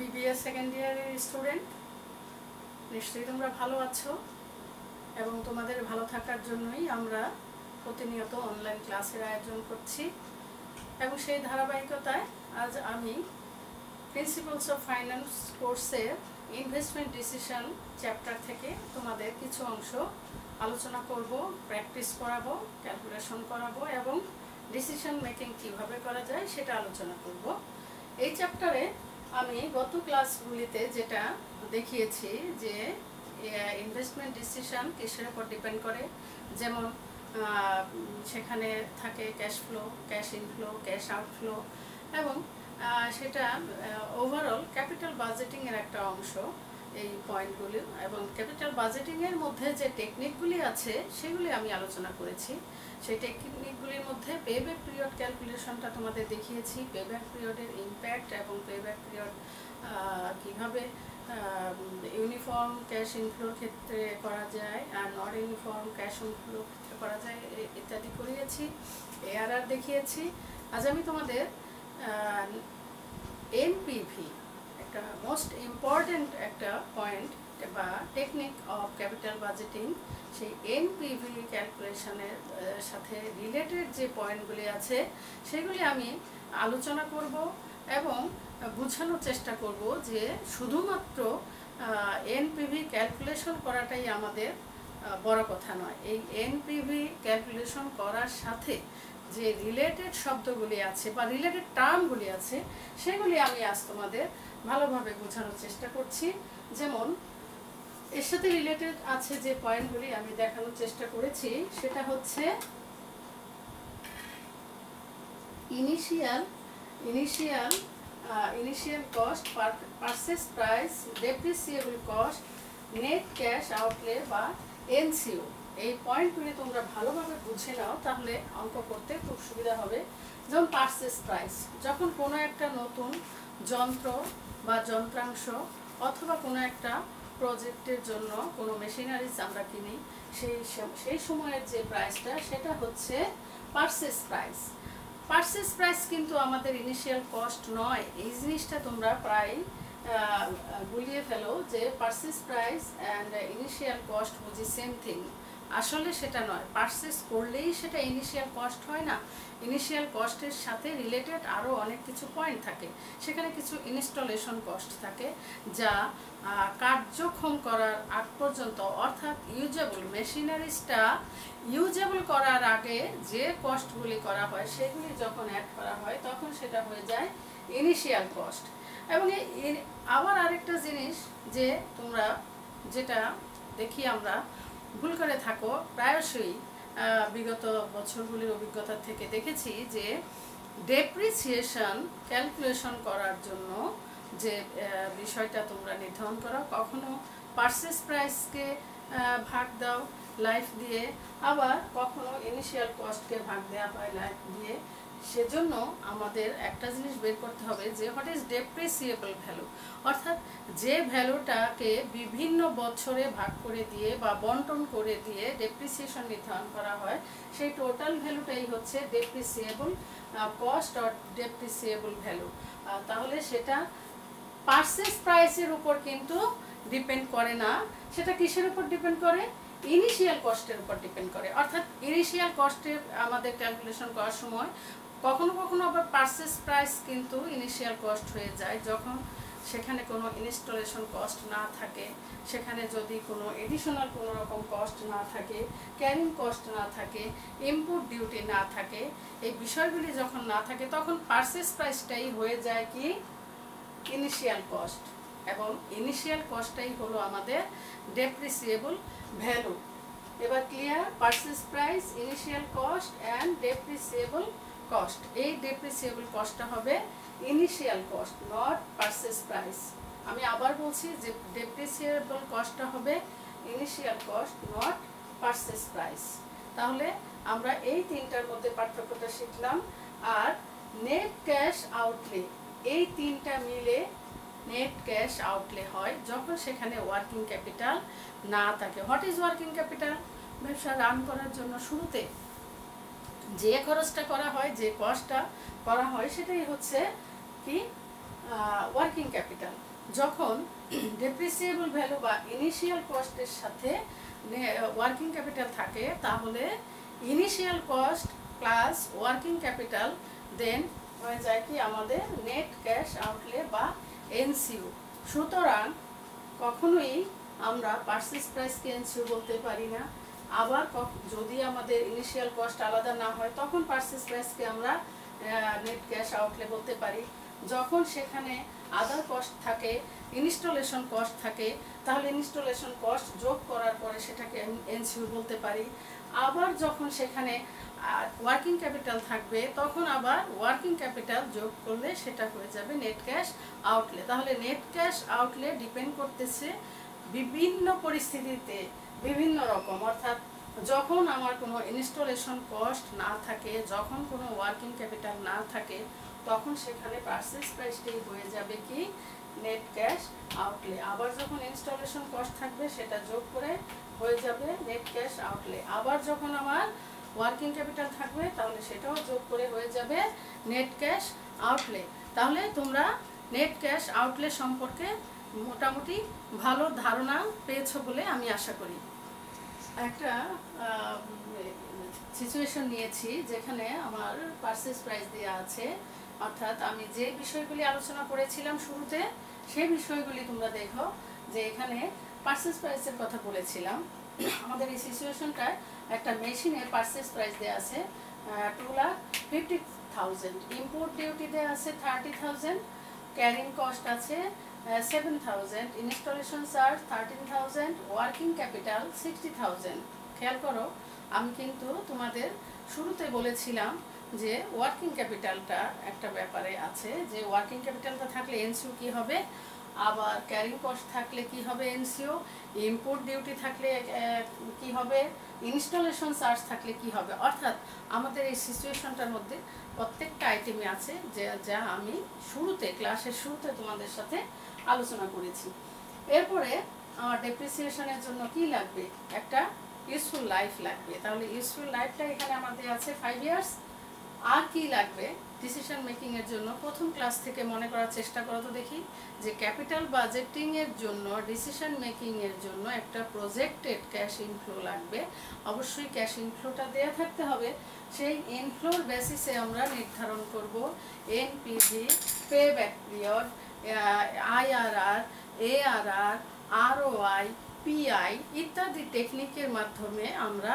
BBA second ইয়ারের student নিশ্চয়ই তোমরা ভালো আছো এবং তোমাদের ভালো থাকার জন্যই আমরা প্রতিনিয়ত অনলাইন ক্লাসের আয়োজন করছি। এবং সেই ধারাবাহিকতায় আজ আমি প্রিন্সিপালস অফ ফাইন্যান্স কোর্সের ইনভেস্টমেন্ট ডিসিশন চ্যাপ্টার থেকে তোমাদের কিছু অংশ আলোচনা করব প্র্যাকটিস করাবো ক্যালকুলেশন করাবো এবং ডিসিশন মেকিং কীভাবে করা যায় সেটা আলোচনা করব। এই চ্যাপ্টারে আমি গত ক্লাসগুলিতে যেটা দেখিয়েছি যে ইনভেস্টমেন্ট ডিসিশন কিসের উপর ডিপেন্ড করে? যেমন সেখানে থাকে cash flow cash inflow cash outflow এবং সেটা ওভারঅল ক্যাপিটাল বাজেটিংয়ের একটা অংশ। এই পয়েন্টগুলি এবং ক্যাপিটাল বাজেটিংয়ের মধ্যে যে টেকনিকগুলি আছে, সেগুলি আমি আলোচনা করেছি। সেই টেকনিকগুলির মধ্যে পেব্যাক পিরিয়ড ক্যালকুলেশনটা তোমাদের দেখিয়েছি। পেব্যাক পিরিয়ডের ইম্প্যাক্ট এবং পেব্যাক পিরিয়ড কীভাবে ইউনিফর্ম ক্যাশ ইনফ্লোর ক্ষেত্রে করা যায় আর নট ইউনিফর্ম ক্যাশ ইনফ্লোর ক্ষেত্রে করা যায় ইত্যাদি করিয়েছি এআরআর দেখিয়েছি। আজ আমি তোমাদের এনপিভি একটা মোস্ট ইম্পর্ট্যান্ট একটা পয়েন্ট বা টেকনিক অফ ক্যাপিটাল বাজেটিং সেই এনপিভি ক্যালকুলেশনের সাথে রিলেটেড যে পয়েন্টগুলি আছে, সেগুলি আমি আলোচনা করব এবং বোঝানোর চেষ্টা করব যে শুধুমাত্র এনপিভি ক্যালকুলেশন করাটাই আমাদের বড় কথা নয়। এই এনপিভি ক্যালকুলেশন করার সাথে যে রিলেটেড শব্দগুলি আছে বা রিলেটেড টার্মগুলি আছে, সেগুলি আমি আজ তোমাদের ভালোভাবে বোঝানোর চেষ্টা করছি। যেমন, এর সাথে রিলেটেড আছে যে পয়েন্টগুলি আমি দেখানোর চেষ্টা করেছি, সেটা হচ্ছে initial initial initial cost purchase price depreciable cost net cash outlay বা এনসিও। এই পয়েন্টগুলি তোমরা ভালোভাবে বুঝে নাও, তাহলে অঙ্ক করতে খুব সুবিধা হবে। যেমন পার্সেস প্রাইস যখন কোনো একটা নতুন যন্ত্র বা যন্ত্রাংশ অথবা কোনো একটা প্রজেক্টের জন্য কোনো মেশিনারিজ আমরা কিনি, সেই সেই সময়ের যে প্রাইসটা সেটা হচ্ছে পার্সেস প্রাইস পার্সেস প্রাইস কিন্তু আমাদের ইনিশিয়াল কস্ট নয়। এই জিনিসটা তোমরা প্রায় গুলিয়ে ফেলো যে purchase price and initial cost বুঝি সেম থিং আসলে সেটা নয়, পার্সেস করলেই সেটা ইনিশিয়াল কস্ট হয় না। ইনিশিয়াল কস্টের সাথে রিলেটেড আরও অনেক কিছু পয়েন্ট থাকে। সেখানে কিছু ইনস্টলেশন কস্ট থাকে যা কার্যক্ষম করার আগ পর্যন্ত, অর্থাৎ ইউজেবল মেশিনারিজটা ইউজেবল করার আগে যে কস্টগুলি করা হয়, সেগুলি যখন অ্যাড করা হয়, তখন সেটা হয়ে যায় ইনিশিয়াল কস্ট এবং আবার আরেকটা জিনিস যে তোমরা যেটা দেখি আমরা, ভুল করে থাকো, প্রায়শই বিগত বছরগুলির অভিজ্ঞতা থেকে দেখেছি যে ডেপ্রিসিয়েশন ক্যালকুলেশন করার জন্য যে বিষয়টা তোমরা নির্ধারণ করো কখনো পার্সেস প্রাইসকে ভাগ দাও লাইফ দিয়ে, আবার কখনো ইনিশিয়াল কস্টকে ভাগ দেওয়া হয় লাইফ দিয়ে সেজন্য আমাদের একটা জিনিস বের করতে হবে যে হোয়াট ইজ ডেপ্রিসিয়েবল ভ্যালু অর্থাৎ যে ভ্যালুটাকে বিভিন্ন বছরে ভাগ করে দিয়ে বা বন্টন করে দিয়ে ডেপ্রিসিয়েশন নির্ধারণ করা হয়, সেই টোটাল ভ্যালুটাই হচ্ছে depreciable cost or depreciable value তাহলে সেটা পারচেস প্রাইসের উপর কিন্তু ডিপেন্ড করে না। সেটা কিসের উপর ডিপেন্ড করে? ইনিশিয়াল কস্টের উপর ডিপেন্ড করে। অর্থাৎ ইনিশিয়াল কস্টের আমাদের ক্যালকুলেশন করার সময় কখনো কখনো আবার পার্সেস প্রাইস কিন্তু ইনিশিয়াল কস্ট হয়ে যায়। যখন সেখানে কোনো ইনস্টলেশন কস্ট না থাকে, সেখানে যদি কোনো এডিশনাল কোনো রকম কস্ট না থাকে ক্যারিং কস্ট না থাকে ইনপুট ডিউটি না থাকে, এই বিষয়গুলি যখন না থাকে, তখন পার্সেস প্রাইসটাই হয়ে যায় কি? ইনিশিয়াল কস্ট এবং ইনিশিয়াল কস্টটাই হলো আমাদের ডেপ্রিসিয়েবল ভ্যালু এবার clear purchase price initial cost and depreciable cost এই ডেপ্রিসিয়েবল কস্টটা হবে initial cost not purchase price আমি আবার বলছি যে ডেপ্রিসিয়েবল কস্টটা হবে initial cost not purchase price তাহলে আমরা এই তিনটার মধ্যে পার্থক্যটা শিখলাম। আর নেট ক্যাশ আউটলে এই তিনটা মিলে নেট ক্যাশ আউটলে হয় যখন সেখানে ওয়ার্কিং ক্যাপিটাল না থাকে। হোয়াট ইজ ওয়ার্কিং ক্যাপিটাল ব্যবসা রান করার জন্য শুরুতে যে খরচটা করা হয়, যে কস্টটা করা হয়, সেটাই হচ্ছে কি ওয়ার্কিং ক্যাপিটাল যখন ডেপ্রিসিয়েবল ভ্যালু বা ইনিশিয়াল কস্টের সাথে ওয়ার্কিং ক্যাপিটাল থাকে, তাহলে initial cost plus working capital then হয়ে যায় কি আমাদের নেট ক্যাশ আউটলে বা এনসিউ সুতরাং কখনোই আমরা পার্সেস প্রাইসকে এনসিউ বলতে পারি না। আবার যদি আমাদের ইনিশিয়াল কস্ট আলাদা না হয়, তখন পার্সেস প্রাইসকে আমরা নেট ক্যাশ আউটলে বলতে পারি। যখন সেখানে আদার কস্ট থাকে ইনস্টলেশন কস্ট থাকে, তাহলে ইনস্টলেশন কস্ট যোগ করার পরে সেটাকে এনসিউ বলতে পারি। আবার যখন সেখানে ওয়ার্কিং ক্যাপিটাল থাকবে, তখন আবার ওয়ার্কিং ক্যাপিটাল যোগ করলে সেটা হয়ে যাবে নেট ক্যাশ আউটলে তাহলে নেট ক্যাশ আউটলে ডিপেন্ড করতেছে বিভিন্ন পরিস্থিতিতে বিভিন্ন রকম, অর্থাৎ যখন আমার কোনো ইনস্টলেশন কস্ট না থাকে, যখন কোনো ওয়ার্কিং ক্যাপিটাল না থাকে, তখন সেখানে পার্সেস প্রাইসটি হয়ে যাবে কি? নেট ক্যাশ আউটলে আবার যখন ইনস্টলেশন কস্ট থাকবে, সেটা যোগ করে হয়ে যাবে নেট ক্যাশ আউটলে আবার যখন আমার ওয়ার্কিং ক্যাপিটাল থাকবে, তাহলে সেটাও যোগ করে হয়ে যাবে নেট ক্যাশ আউটলে তাহলে তোমরা নেট ক্যাশ আউটলে সম্পর্কে মোটামুটি ভালো ধারণা পেয়েছ বলে আমি আশা করি। একটা সিচুয়েশন নিয়েছি যেখানে আমার পার্সেস প্রাইস দেওয়া আছে। অর্থাৎ আমি যে বিষয়গুলি আলোচনা করেছিলাম শুরুতে, সেই বিষয়গুলি তোমরা দেখো যে এখানে পার্সেস প্রাইসের কথা বলেছিলাম। আমাদের এই সিচুয়েশনটায় একটা মেশিনের পার্সেস প্রাইস দেওয়া আছে two lakh fifty thousand import duty দেওয়া আছে থার্টি থাউজেন্ড ক্যারিং কস্ট আছে seven thousand installation charge thirteen thousand working capital sixty thousand খেয়াল করো, আমি কিন্তু তোমাদের শুরুতে বলেছিলাম যে ওয়ার্কিং ক্যাপিটালটা একটা ব্যাপারে আছে, যে ওয়ার্কিং ক্যাপিটালটা থাকলে এনসিও কি হবে? আবার ক্যারিং কস্ট থাকলে কি হবে এনসিও ইম্পোর্ট ডিউটি থাকলে কি হবে? ইনস্টলেশন চার্জ থাকলে কি হবে? অর্থাৎ আমাদের এই সিচুয়েশনটার মধ্যে প্রত্যেকটা আইটেমে আছে, যে, যা আমি শুরুতে ক্লাসের শুরুতে তোমাদের সাথে আলোচনা করেছি। এরপরে আমার ডেপ্রিসিয়েশনের জন্য কি লাগবে? একটা ইউজফুল লাইফ লাগবে। তাহলে ইউজফুল লাইফটা এখানে আমাদের আছে ফাইভ ইয়ার্স আর কি লাগবে? ডিসিশন মেকিংয়ের জন্য প্রথম ক্লাস থেকে মনে করার চেষ্টা করো তো দেখি। যে ক্যাপিটাল বাজেটিংয়ের জন্য ডিসিশন মেকিংয়ের জন্য একটা প্রজেক্টেড ক্যাশ ইনফ্লো লাগবে। অবশ্যই ক্যাশ ইনফ্লোটা দেয়া থাকতে হবে। সেই ইনফ্লোর বেসিসে আমরা নির্ধারণ করব NPV pay back period IRR ARR ROI PI ইত্যাদি টেকনিকের মাধ্যমে আমরা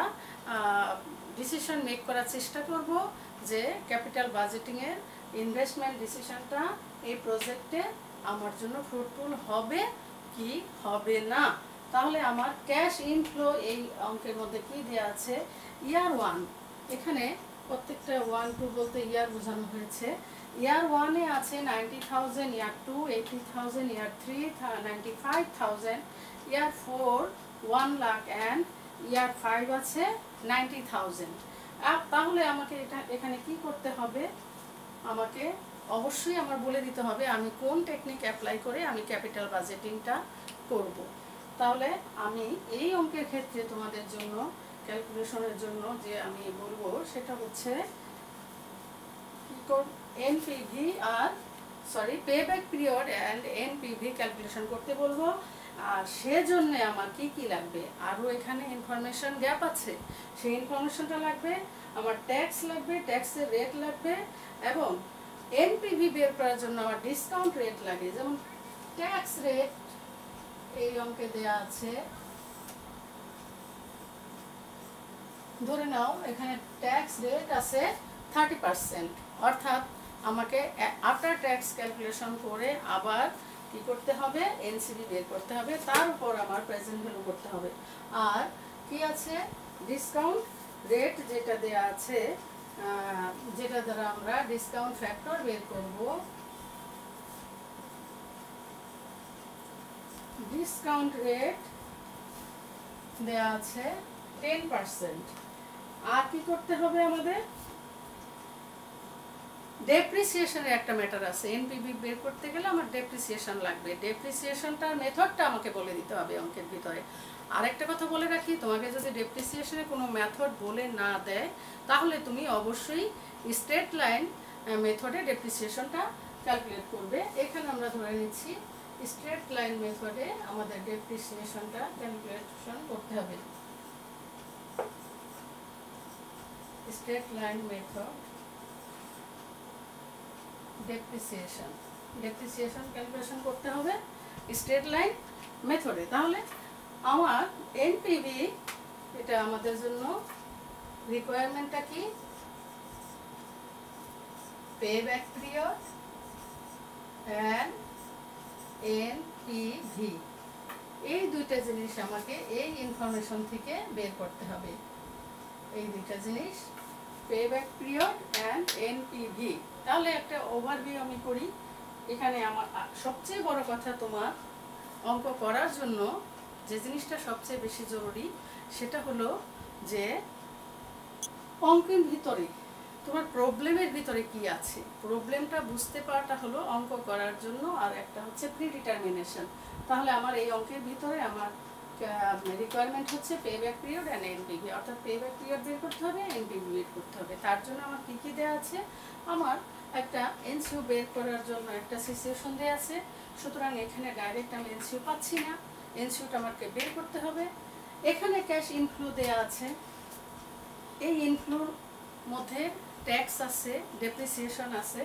ডিসিশন মেক করার চেষ্টা করব যে ক্যাপিটাল বাজেটিংয়ের ইনভেস্টমেন্ট ডিসিশনটা এই প্রজেক্টে আমার জন্য ফ্রুটফুল হবে কি হবে না? তাহলে আমার ক্যাশ ইনফ্লো এই অঙ্কের মধ্যে কি দেওয়া আছে? ইয়ার ওয়ান এখানে প্রত্যেকটা ওয়ান টু বলতে ইয়ার বোঝানো হয়েছে। ইয়ার ওয়ানে আছে ninety thousand year two eighty thousand year three ninety five thousand year four one lakh and year five আছে নাইনটি থাউজেন্ড আর তাহলে আমাকে এটা, এখানে কি করতে হবে আমাকে অবশ্যই আমার বলে দিতে হবে আমি কোন টেকনিক অ্যাপ্লাই করে আমি ক্যাপিটাল বাজেটিংটা করব। তাহলে আমি এই অঙ্কের ক্ষেত্রে তোমাদের জন্য ক্যালকুলেশনের জন্য যে আমি বলব সেটা হচ্ছে NPV R sorry pay back period and NPV calculation করতে বলব। আর সেজন্য আমার কি কি লাগবে? আরও এখানে ইনফরমেশন গ্যাপ আছে। সেই ইনফরমেশনটা লাগবে, আমার ট্যাক্স লাগবে ট্যাক্সের রেট লাগবে এবং এনপিভি বের করার জন্য আমার ডিসকাউন্ট রেট লাগে। যেমন ট্যাক্স রেট এই অঙ্কে দেয়া আছে। ধরে নাও, এখানে ট্যাক্স রেট আছে থার্টি পার্সেন্ট অর্থাৎ আমাকে আফটার ট্যাক্স ক্যালকুলেশন করে আবার কি করতে হবে? এনসিবি বের করতে হবে। তার উপর আমার প্রেজেন্ট ভ্যালু করতে হবে। আর কি আছে? ডিসকাউন্ট রেট যেটা দেয়া আছে যেটা দ্বারা আমরা ডিসকাউন্ট ফ্যাক্টর বের করব। ডিসকাউন্ট রেট দেয়া আছে টেন পার্সেন্ট আর কি করতে হবে আমাদের? ডেপ্রিসিয়েশনের একটা ম্যাটার আছে। এনপিবি বের করতে গেলে আমার ডেপ্রিসিয়েশন লাগবে। ডেপ্রিসিয়েশনটার মেথডটা আমাকে বলে দিতে হবে অঙ্কের ভিতরে। আরেকটা কথা বলে রাখি, তোমাকে যদি ডেপ্রিসিয়েশনের কোনো মেথড বলে না দেয়, তাহলে তুমি অবশ্যই স্ট্রেট লাইন মেথডে ডেপ্রিসিয়েশনটা ক্যালকুলেট করবে। এখানে আমরা ধরে নিচ্ছি স্ট্রেট লাইন মেথডে আমাদের ডেপ্রিসিয়েশনটা ক্যালকুলেশন করতে হবে। Straight line method depreciation depreciation calculation করতে হবে স্ট্রেট লাইন মেথডে তাহলে আমার এনপিভি এটা আমাদের জন্য রিকোয়ারমেন্টটা কি? Pay back period and NPV এই দুইটা জিনিস আমাকে এই ইনফরমেশন থেকে বের করতে হবে। এই দুইটা জিনিস pay back period and NPV তাহলে একটা ওভারভিউ আমি করি। এখানে আমার সবচেয়ে বড় কথা তোমার অঙ্ক করার জন্য যে জিনিসটা সবচেয়ে বেশি জরুরি, সেটা হলো যে অঙ্কের ভিতরে তোমার প্রবলেমের ভিতরে কি আছে? প্রবলেমটা বুঝতে পারাটা হলো অঙ্ক করার জন্য আর একটা হচ্ছে প্রি ডিটারমিনেশন তাহলে আমার এই অঙ্কের ভিতরে আমার রিকোয়ারমেন্ট হচ্ছে pay back period and NPV অর্থাৎ পে ব্যাক পিরিয়ড বের করতে হবে এনপিভি বের করতে হবে। তার জন্য আমার কী কী দেওয়া আছে? আমার একটা এনসিও বের করার জন্য একটা সিচুয়েশন দেওয়া আছে। সুতরাং এখানে ডাইরেক্ট আমি এনসিও পাচ্ছি না। এনসিওটা আমাকে বের করতে হবে। এখানে ক্যাশ ইনফ্লো দেওয়া আছে। এই ইনফ্লোর মধ্যে ট্যাক্স আছে ডেপ্রিসিয়েশন আছে।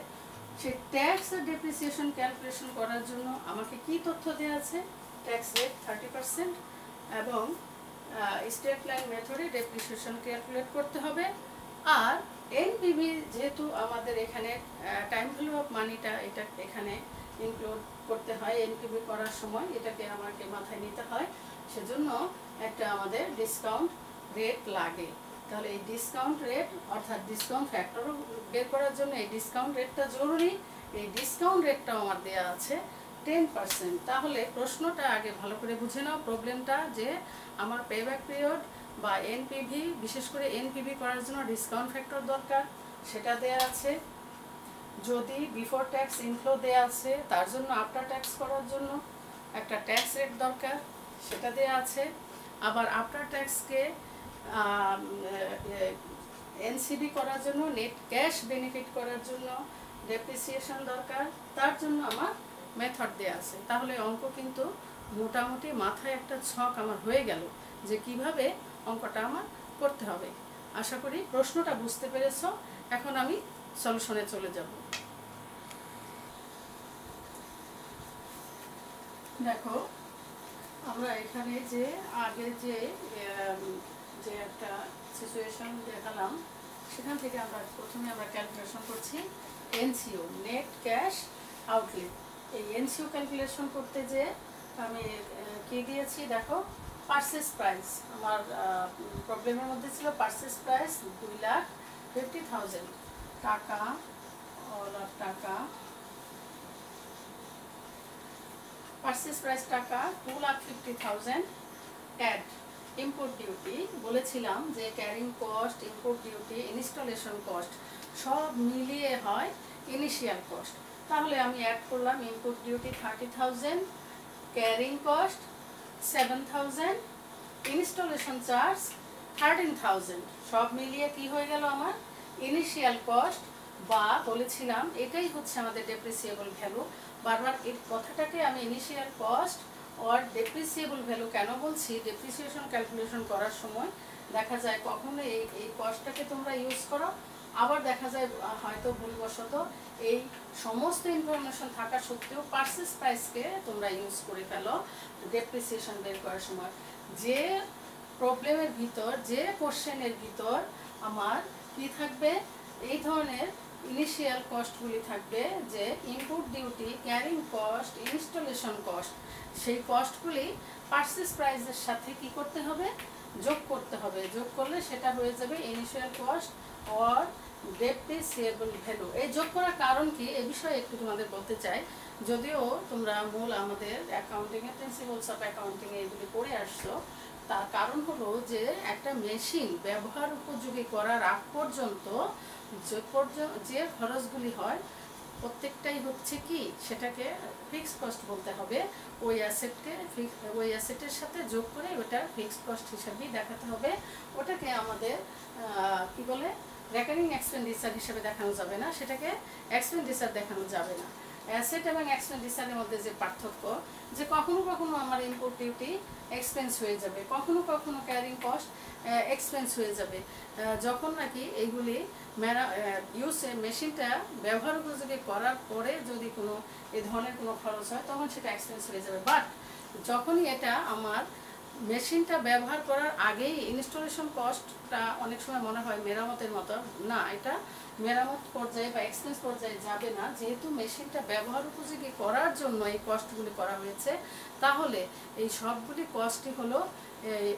সেই ট্যাক্স আর ডেপ্রিসিয়েশন ক্যালকুলেশন করার জন্য আমাকে কি তথ্য দেওয়া আছে? ট্যাক্স রেট থার্টি পার্সেন্ট এবং স্টেট লাইন মেথডে ডেপ্রিসিয়েশন ক্যালকুলেট করতে হবে। আর এনপিভি যেহেতু আমাদের এখানে টাইম ভ্যালু অফ মানিটা এটা এখানে ইনক্লুড করতে হয় এনপিভি করার সময় এটাকে আমাকে মাথায় নিতে হয়। সেজন্য একটা আমাদের ডিসকাউন্ট রেট লাগে। তাহলে এই ডিসকাউন্ট রেট অর্থাৎ ডিসকাউন্ট ফ্যাক্টরও বের করার জন্য এই ডিসকাউন্ট রেটটা জরুরি। এই ডিসকাউন্ট রেটটাও আমার দেওয়া আছে। টেন পার্সেন্ট তাহলে প্রশ্নটা আগে ভালো করে বুঝে নাও প্রবলেমটা যে আমার পেব্যাক পিরিয়ড বা এনপিভি বিশেষ করে এনপিভি করার জন্য ডিসকাউন্ট ফ্যাক্টর দরকার, সেটা দেয়া আছে। যদি বিফোর ট্যাক্স ইনফ্লো দেয়া আছে, তার জন্য আফটার ট্যাক্স করার জন্য একটা ট্যাক্স রেট দরকার, সেটা দেয়া আছে। আবার আফটার ট্যাক্সকে এনসিবি করার জন্য নেট ক্যাশ বেনিফিট করার জন্য ডেপ্রিসিয়েশন দরকার, তার জন্য আমার মেথড দেওয়া আছে। তাহলে অঙ্ক কিন্তু মোটামুটি মাথায় একটা ছক আমার হয়ে গেল যে কীভাবে অঙ্কটা আমার করতে হবে। আশা করি প্রশ্নটা বুঝতে পেরেছ, এখন আমি সলিউশনে চলে যাব। দেখো, আমরা এখানে যে আগে যে যে একটা সিচুয়েশন দেখালাম, সেখান থেকে আমরা প্রথমে আমরা ক্যালকুলেশন করছি এনসিও নেট ক্যাশ আউটলেট এই এনসিও ক্যালকুলেশন করতে যে আমি কি দিয়েছি দেখো? পার্সেস প্রাইস আমার প্রবলেমের মধ্যে ছিল পার্সেস প্রাইস দুই লাখ ফিফটি থাউজেন্ড টাকা অল টাকা। পার্সেস প্রাইস টাকা two lakh fifty thousand add import duty বলেছিলাম যে carrying cost import duty installation cost সব মিলিয়ে হয় ইনিশিয়াল কস্ট তাহলে আমি অ্যাড করলাম import duty thirty thousand carrying cost seven thousand installation charge thirteen thousand সব মিলিয়ে কি হয়ে গেল আমার? ইনিশিয়াল কস্ট বা বলেছিলাম এটাই হচ্ছে আমাদের ডেপ্রিসিয়েবল ভ্যালু বারবার এই কথাটাকে আমি initial cost or depreciable value কেন বলছি? ডেপ্রিসিয়েশন ক্যালকুলেশন করার সময় দেখা যায় কখনো এই এই কস্টটাকে তোমরা ইউজ করো। আবার দেখা যায় হয়তো ভুলবশত এই সমস্ত ইনফরমেশন থাকা সত্ত্বেও পার্সেস প্রাইসকে তোমরা ইউজ করে ফেলো ডেপ্রিসিয়েশন বের করার সময়। যে প্রবলেমের ভিতর, যে কোশ্চেনের ভিতর আমার কি থাকবে? এই ধরনের ইনিশিয়াল কস্টগুলি থাকবে যে input duty carrying cost installation cost সেই কস্টগুলি পার্সেস প্রাইসের সাথে কি করতে হবে? যোগ করতে হবে। যোগ করলে সেটা হয়ে যাবে initial cost or depreciable value এই যোগ করার কারণ কি? এ বিষয়ে একটু তোমাদের বলতে চাই। যদিও তোমরা মূল আমাদের অ্যাকাউন্টিংয়ে প্রিন্সিপালস অফ অ্যাকাউন্টিংয়ে এগুলি পড়ে আসছো, তার কারণ হলো যে একটা মেশিন ব্যবহার উপযোগী করার আগ পর্যন্ত যে পর্যন্ত যে খরচগুলি হয়, প্রত্যেকটাই হচ্ছে কি? সেটাকে ফিক্সড কস্ট বলতে হবে। ওই অ্যাসেটকে ওই অ্যাসেটের সাথে যোগ করে ওটা ফিক্সড কস্ট হিসাবেই দেখাতে হবে। ওটাকে আমাদের কি বলে? রেকারিং এক্সপেন্ডিচার হিসেবে দেখানো যাবে না, সেটাকে এক্সপেন্ডিচার দেখানো যাবে না। অ্যাসেট এবং এক্সপেন্ডিচারের মধ্যে যে পার্থক্য, যে কখনো কখনো আমার ইনপুট ডিউটি এক্সপেন্স হয়ে যাবে, কখনো কখনো ক্যারিং কস্ট এক্সপেন্স হয়ে যাবে। যখন নাকি এইগুলি মেরা ইউজ মেশিনটা ব্যবহার উপযোগী করার পরে যদি কোনো এ ধরনের কোনো খরচ হয়, তখন সেটা এক্সপেন্স হয়ে যাবে। বাট যখনই এটা আমার মেশিনটা ব্যবহার করার আগেই ইনস্টলেশন কস্টটা অনেক সময় মনে হয় মেরামতের মতো। না, এটা মেরামত পর্যায়ে বা এক্সপেন্স পর্যায়ে যাবে না। যেহেতু মেশিনটা ব্যবহার উপযোগী করার জন্য এই কস্টগুলি করা হয়েছে, তাহলে এই সবগুলি কস্টই হলো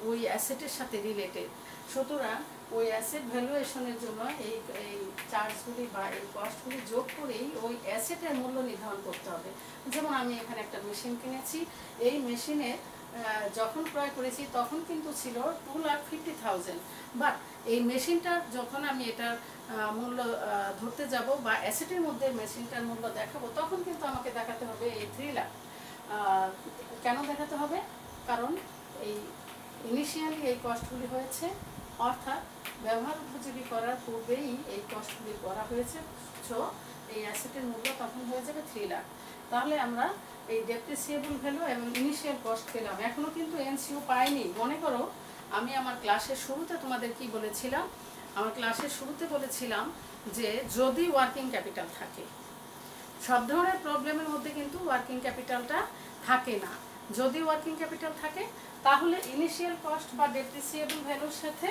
ওই অ্যাসেটের সাথে রিলেটেড সুতরাং ওই অ্যাসেট ভ্যালুয়েশনের জন্য এই এই চার্জগুলি বা এই কস্টগুলি যোগ করেই ওই অ্যাসেটের মূল্য নির্ধারণ করতে হবে। যেমন আমি এখানে একটা মেশিন কিনেছি। এই মেশিনে যখন ক্রয় করেছি, তখন কিন্তু ছিল two lakh fifty thousand but এই মেশিনটা যখন আমি এটার মূল্য ধরতে যাব বা অ্যাসেটের মধ্যে মেশিনটার মূল্য দেখাবো, তখন কিন্তু আমাকে দেখাতে হবে এই থ্রি লাখ কেন দেখাতে হবে? কারণ এই ইনিশিয়ালি এই কস্টগুলি হয়েছে, অর্থাৎ ব্যবহার উপযোগী করার পূর্বেই এই কস্টগুলি করা হয়েছে। সো এই অ্যাসেটের মূল্য তখন হয়ে যাবে থ্রি লাখ তাহলে আমরা এই ডেপ্রিসিয়েবল ভ্যালু এবং ইনিশিয়াল কস্ট পেলাম। এখনও কিন্তু এনসিও পাইনি। মনে করো, আমি আমার ক্লাসের শুরুতে তোমাদের কি বলেছিলাম? আমার ক্লাসের শুরুতে বলেছিলাম যে যদি ওয়ার্কিং ক্যাপিটাল থাকে, সব ধরনের প্রবলেমের মধ্যে কিন্তু ওয়ার্কিং ক্যাপিটালটা থাকে না। যদি ওয়ার্কিং ক্যাপিটাল থাকে, তাহলে ইনিশিয়াল কস্ট বা ডেপ্রিসিয়েবল ভ্যালুর সাথে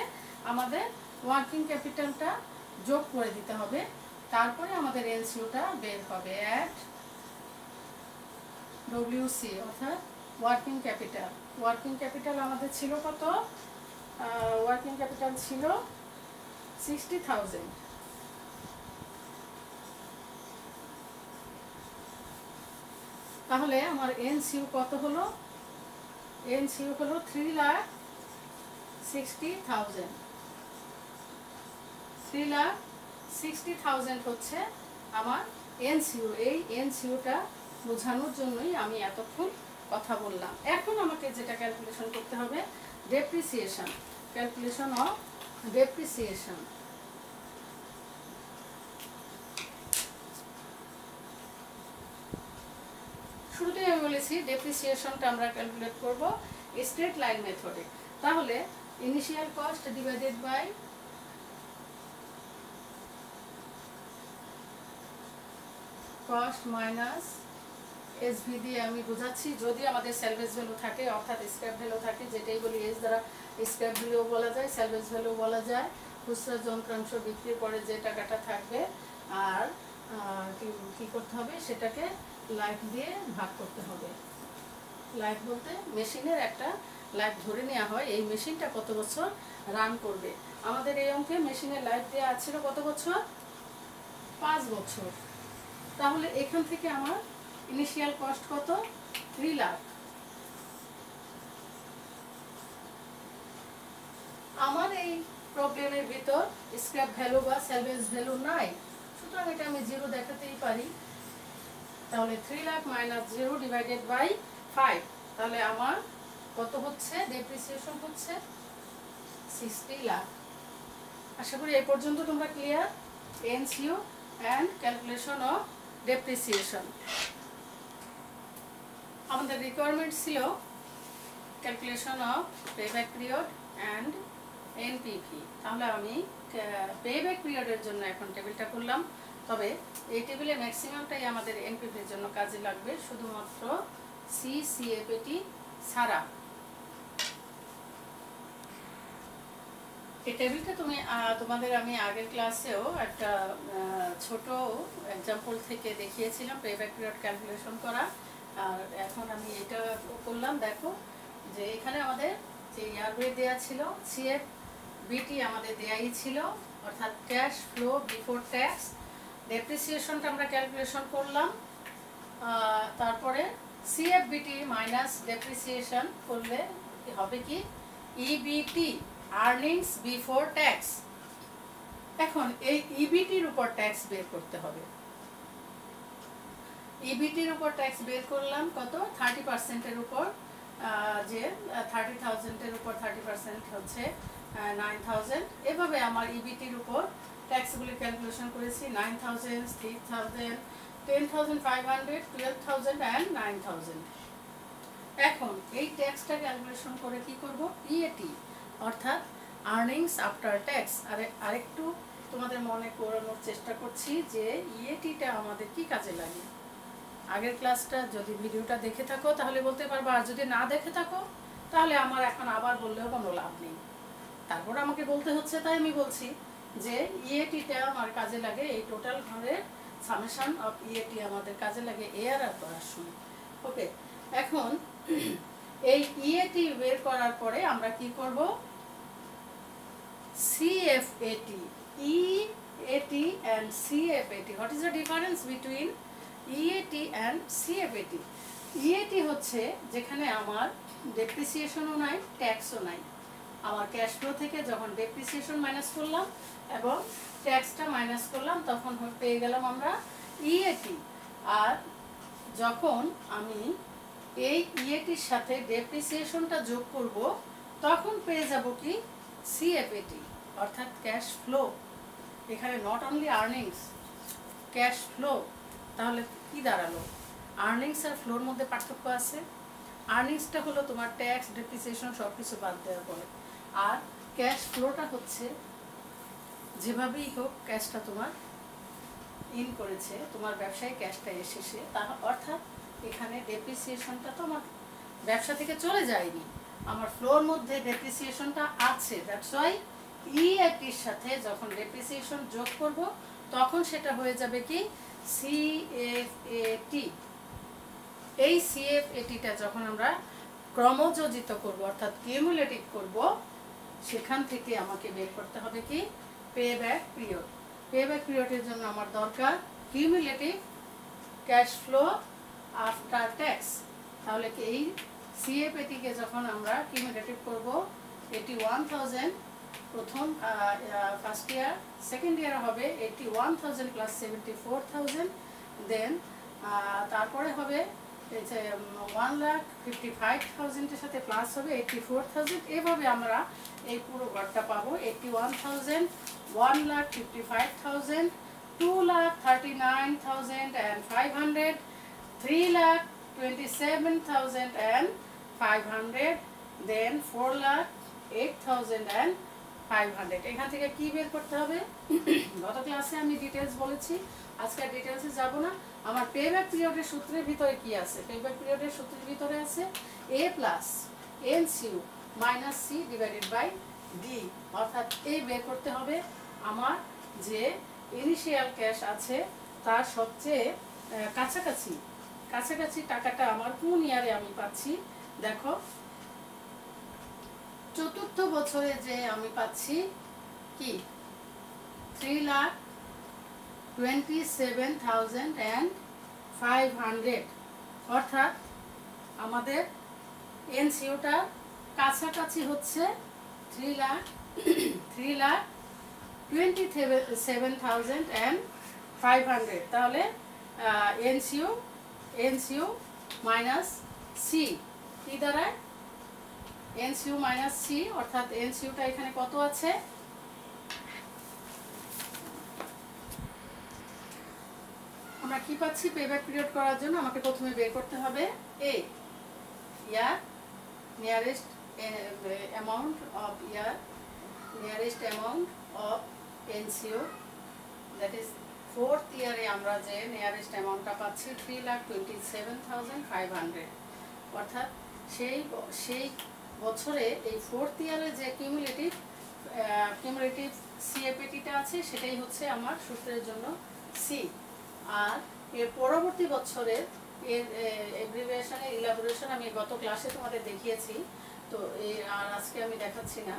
আমাদের ওয়ার্কিং ক্যাপিটালটা যোগ করে দিতে হবে। তারপরে আমাদের এনসিওটা বের হবে অ্যাট ডব্লিউসি অর্থাৎ ওয়ার্কিং ক্যাপিটাল ওয়ার্কিং ক্যাপিটাল আমাদের ছিল কত? ওয়ার্কিং ক্যাপিটাল ছিল সিক্সটি থাউজেন্ড তাহলে আমার এনসিউ কত হলো? এন এনসিউ হলো three lakh sixty thousand three lakh sixty thousand হচ্ছে আমার এনসিউ এই এন এনসিউটা বোঝানোর জন্যই আমি এতক্ষণ কথা বললাম। এখন আমাকে যেটা ক্যালকুলেশন করতে হবে ডেপ্রিসিয়েশন ক্যালকুলেশন অফ ডেপ্রিসিয়েশন শুরুতেই আমি বলেছি ডেপ্রিসিয়েশনটা আমরা ক্যালকুলেট করব স্ট্রেট লাইন মেথডে তাহলে initial cost divided by cost minus SV দিয়ে আমি বোঝাচ্ছি। যদি আমাদের স্যালভেজ ভ্যালু থাকে, অর্থাৎ স্ক্র্যাপ ভ্যালু থাকে, যেটাই বলি এস দ্বারা স্ক্র্যাপ ভ্যালুও বলা যায় স্যালভেজ ভ্যালু বলা যায়, খুচরা যন্ত্রাংশ বিক্রির পরে যে টাকাটা থাকবে আর কি- করতে হবে? সেটাকে লাইফ দিয়ে ভাগ করতে হবে। লাইফ বলতে মেশিনের একটা লাইফ ধরে নেওয়া হয়। এই মেশিনটা কত বছর রান করবে? আমাদের এই অঙ্কে মেশিনের লাইফ দেওয়া ছিল কত বছর? পাঁচ বছর। তাহলে এখান থেকে আমার ইনিশিয়াল কস্ট কত? থ্রি লাখ আমার এই প্রবলেমের ভিতর স্ক্র্যাপ ভ্যালু বা স্যালভেজ ভ্যালু নাই। সুতরাং এটা আমি জিরো দেখাতেই পারি। তাহলে three lakh minus zero divided by five তাহলে আমার কত হচ্ছে? ডেপ্রিসিয়েশন হচ্ছে সিক্সটি লাখ আশা করি এই পর্যন্ত তোমরা clear NCO and calculation of depreciation আমাদের রিকোয়ারমেন্ট ছিল calculation of payback period and NPV তাহলে আমি পেব্যাক পিরিয়ডের জন্য এখন টেবিলটা করলাম তবে এই টেবিলে ম্যাক্সিমামটাই আমাদের এনপিভির জন্য কাজে লাগবে, শুধুমাত্র সি সিএপিটি ছাড়া। এই টেবিলটা তুমি তোমাদের আমি আগের ক্লাসেও একটা ছোট এক্সাম্পল থেকে দেখিয়েছিলাম পেব্যাক পিরিয়ড ক্যালকুলেশন করা। আর এখন আমি এটা করলাম, দেখো যে এখানে আমাদের যে ইয়ারওয়ে দেওয়া ছিল সিএফ বিটি আমাদের দেয়াই ছিল, অর্থাৎ ক্যাশ ফ্লো বিফোর ট্যাক্স ডেপ্রিসিয়েশনটা আমরা ক্যালকুলেশন করলাম তারপরে সিএফবিটি মাইনাস ডেপ্রিসিয়েশন করলে হবে কি? ইবিটি আর্নিংস বিফোর ট্যাক্স এখন এই ইবিটির উপর ট্যাক্স বের করতে হবে। ইবিটির উপর ট্যাক্স বের করলাম কত? থার্টি পার্সেন্টের উপর যে থার্টি থাউজেন্ডের উপর থার্টি পার্সেন্ট হচ্ছে নাইন থাউজেন্ড এভাবে আমার ইবিটির উপর ট্যাক্সগুলি ক্যালকুলেশন করেছি nine thousand three thousand ten thousand five hundred twelve thousand and nine thousand এখন এই ট্যাক্সটা ক্যালকুলেশন করে কি করব? ইএটি অর্থাৎ আর্নিংস আফটার ট্যাক্স আরে, আরেকটু তোমাদের মনে করানোর চেষ্টা করছি যে ইএটিটা আমাদের কি কাজে লাগে? আগের ক্লাসটা যদি ভিডিওটা দেখে থাকো, তাহলে বলতে পারব, আর যদি না দেখে থাকো, তাহলে আমার এখন আবার বললেও কোনো লাভ নেই। তারপর আমাকে বলতে হচ্ছে, তাই আমি বলছি যে ইএটিটা আমার কাজে লাগে, এই টোটাল ঘরের সামেশন অফ ইএটি আমাদের কাজে লাগে এয়ার আর করার সময়। ওকে এখন এই ইএটি বের করার পরে আমরা কি করব? CFAT EAT and CFAT what is the difference between EAT and CFAT EAT হচ্ছে যেখানে আমার ডেপ্রিসিয়েশনও নাই ট্যাক্সও নাই। আমার ক্যাশ ফ্লো থেকে যখন ডেপ্রিসিয়েশন মাইনাস করলাম এবং ট্যাক্সটা মাইনাস করলাম, তখন পেয়ে গেলাম আমরা ইএটি আর যখন আমি এই ইএটির সাথে ডেপ্রিসিয়েশনটা যোগ করব, তখন পেয়ে যাব কি? সিএফএটি অর্থাৎ ক্যাশ ফ্লো এখানে not only earnings cash flow তাহলে কি দাঁড়াল? আর্নিংস আর ফ্লোর মধ্যে পার্থক্য আছে? আর্নিংসটা হলো তোমার ট্যাক্স ডেপ্রিসিয়েশন সব কিছু বাদ দেওয়ার পরে। আর ক্যাশ ফ্লোটা হচ্ছে যেভাবেই হোক ক্যাশটা তোমার ইন করেছে, তোমার ব্যবসায় ক্যাশটা এসেছে তা অর্থাৎ এখানে ডেপ্রিসিয়েশনটা তো আমার ব্যবসা থেকে চলে যায়নি। আমার ফ্লোর মধ্যে ডেপ্রিসিয়েশনটা আছে। দ্যাটস ওয়াই ইএটির সাথে যখন ডেপ্রিসিয়েশন যোগ করব, তখন সেটা হয়ে যাবে কি? সিএফএটি এই সিএফএটিটা যখন আমরা ক্রমযোজিত করব, অর্থাৎ কিউমুলেটিভ করব, সেখান থেকে আমাকে বের করতে হবে কি? Pay back period pay back পিরিয়ডের জন্য আমার দরকার cumulative cash flow after tax তাহলে কি এই সিএফএটিকে যখন আমরা কিউমুলেটিভ করব, এটি ওয়ান থাউজেন্ড প্রথম ফার্স্ট ইয়ার সেকেন্ড ইয়ার হবে eighty one plus seventy then তারপরে হবে ওয়ান লাখ ফিফটি ফাইভ থাউজেন্ডের সাথে প্লাস হবে এইটটি ফোর থাউজেন্ড এভাবে আমরা এই পুরো ঘরটা পাবো eighty one thousand one lakh fifty five thousand two lakh thirty nine thousand and five hundred three lakh twenty seven thousand and five hundred then four lakh eight thousand and five hundred এখান থেকে কি বের করতে হবে? গত ক্লাসে আমি details বলেছি। আজকে ডিটেলসে যাব না। আমার পে ব্যাক পিরিয়ডের সূত্রের ভিতরে কি আছে? পে ব্যাক পিরিয়ডের সূত্রের ভিতরে আছে A plus NCO minus C divided by D অর্থাৎ এই বের করতে হবে আমার যে ইনিশিয়াল ক্যাশ আছে তার সবচেয়ে কাছাকাছি কাছাকাছি টাকাটা আমার কোন ইয়ারে আমি পাচ্ছি? দেখো চতুর্থ বছরে যে আমি পাচ্ছি কি? Three lakh twenty seven thousand and five hundred অর্থাৎ আমাদের এনসিওটা কাছাকাছি হচ্ছে three lakh three lakh twenty seven thousand and five hundred তাহলে এনসিও এনসিও মাইনাস সি কী দাঁড়ায় এনসিউ মাইনাস সি, অর্থাৎ এনসিউটা এখানে কত আছে? আমরা কি পাচ্ছি? পেব্যাক পিরিয়ড করার জন্য আমাকে প্রথমে বের করতে হবে। A year nearest amount of year nearest amount of NCO that is fourth ইয়ারে আমরা যে নিয়ারেস্ট অ্যামাউন্টটা পাচ্ছি three lakh twenty seven thousand five hundred অর্থাৎ সেই সেই বছরে এই ফোর্থ ইয়ারে যে কিউমুলেটিভ কিউমুলেটিভ সিএপিটিটা আছে, সেটাই হচ্ছে আমার সূত্রের জন্য সি আর এর পরবর্তী বছরের এর এগ্রিভেশনের ইলাবোরেশন আমি গত ক্লাসে তোমাদের দেখিয়েছি, তো এ আর আজকে আমি দেখাচ্ছি না।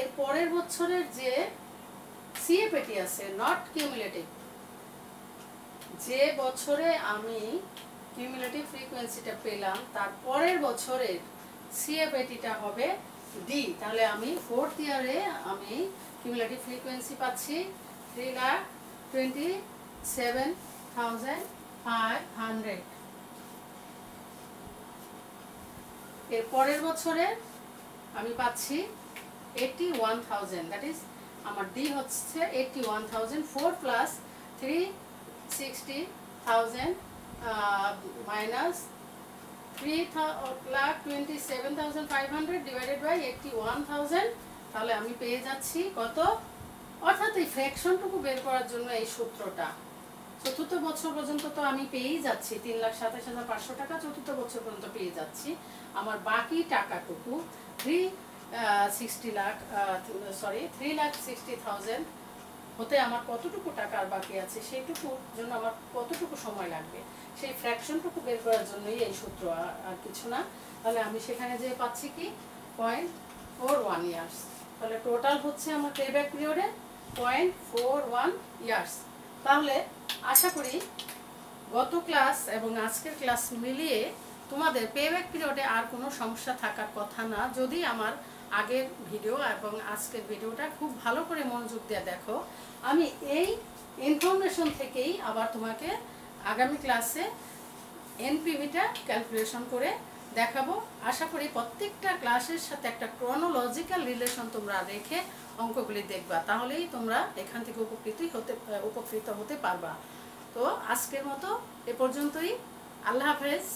এর পরের বছরের যে সিএপিটি আছে নট কিউমুলেটিভ যে বছরে আমি কিউমুলেটিভ ফ্রিকোয়েন্সিটা পেলাম, তার পরের বছরের সিএফএটিটা হবে ডি। তাহলে আমি ফোর্থ ইয়ারে আমি কিউমুলেটিভ ফ্রিকোয়েন্সি পাচ্ছি lakh twenty seven thousand five hundred এর পরের বছরে আমি পাচ্ছি eighty one thousand that is আমার ডি হচ্ছে eighty one thousand four plus three sixty thousand minus three lakh twenty seven thousand five hundred divided by eighty one thousand তাহলে আমি পেয়ে যাচ্ছি কত? অর্থাৎ এই ফ্র্যাকশনটুকু বের করার জন্য এই সূত্রটা। চতুর্থ বছর পর্যন্ত তো আমি পেয়েই যাচ্ছি। তিন লাখ সাতাশ হাজার পাঁচশো টাকা চতুর্থ বছর পর্যন্ত পেয়ে যাচ্ছি। আমার বাকি টাকাটুকু three sixty lakh sorry three lakh sixty thousand হতে আমার কতটুকু টাকার বাকি আছে সেইটুকুর জন্য আমার কতটুকু সময় লাগবে? সেই ফ্র্যাকশনটুকু বের করার জন্যই এই সূত্র আর কিছু না। তাহলে আমি সেখানে যে পাচ্ছি কি? পয়েন্ট ফোর ওয়ান ইয়ার্স তাহলে টোটাল হচ্ছে আমার পেব্যাক পিরিয়ডে পয়েন্ট ফোর ওয়ান ইয়ার্স তাহলে আশা করি গত ক্লাস এবং আজকের ক্লাস মিলিয়ে তোমাদের পেব্যাক পিরিয়ডে আর কোনো সমস্যা থাকার কথা না। যদি আমার আগের ভিডিও এবং আজকের ভিডিওটা খুব ভালো করে মনোযোগ দিয়ে দেখো, আমি এই ইনফরমেশন থেকেই আবার তোমাকে আগামী ক্লাসে এনপিভিটা ক্যালকুলেশন করে দেখাবো। আশা করি প্রত্যেকটা ক্লাসের সাথে একটা ক্রোনোলজিক্যাল রিলেশন তোমরা রেখে অঙ্কগুলি দেখবা। তাহলেই তোমরা এখান থেকে উপকৃতই হতে, উপকৃত হতে পারবা। তো আজকের মতো এ পর্যন্তই। আল্লাহ হাফেজ।